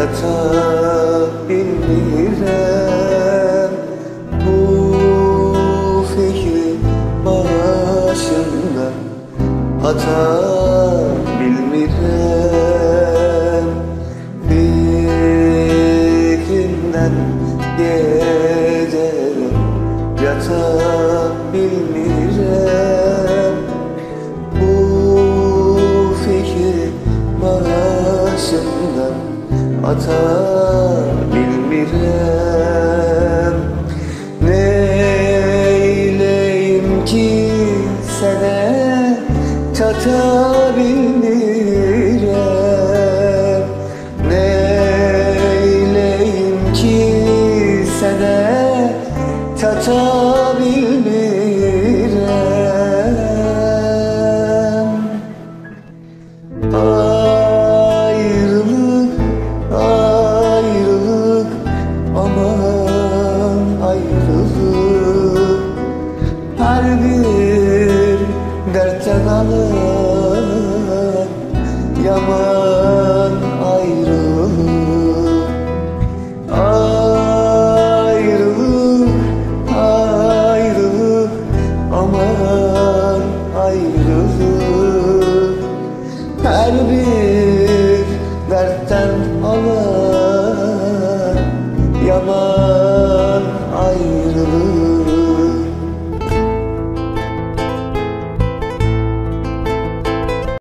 yatabilirim Bu fikri başımdan atabilirim başımdan atabilmirem Neyleyim ki sene tatabilmirem Neyleyim ki sene tatabilmirem dertten alın yaman ayrılık Ayrılık, ayrılık, aman ayrılık Her bir dertten